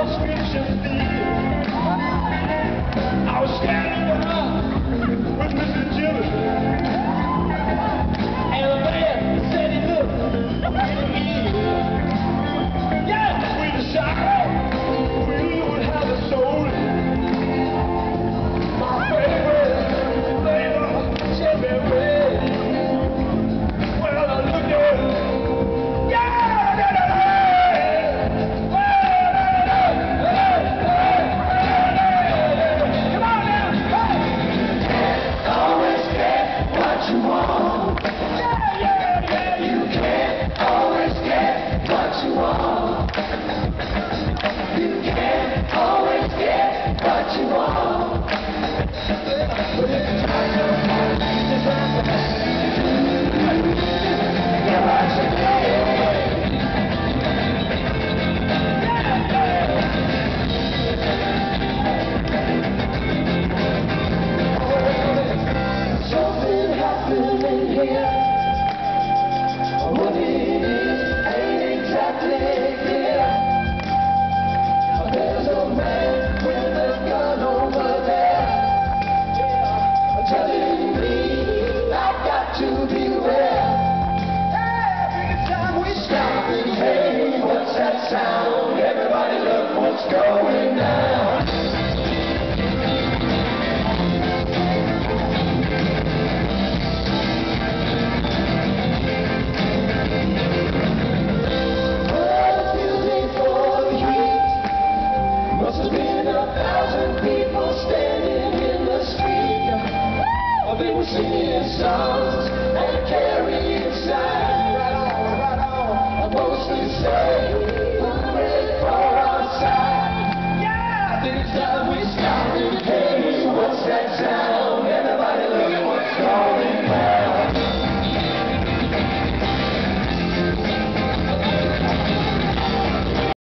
prescription be. you. telling me I got to beware. Every time we stop and hey, what's that sound? Everybody look what's going tears out.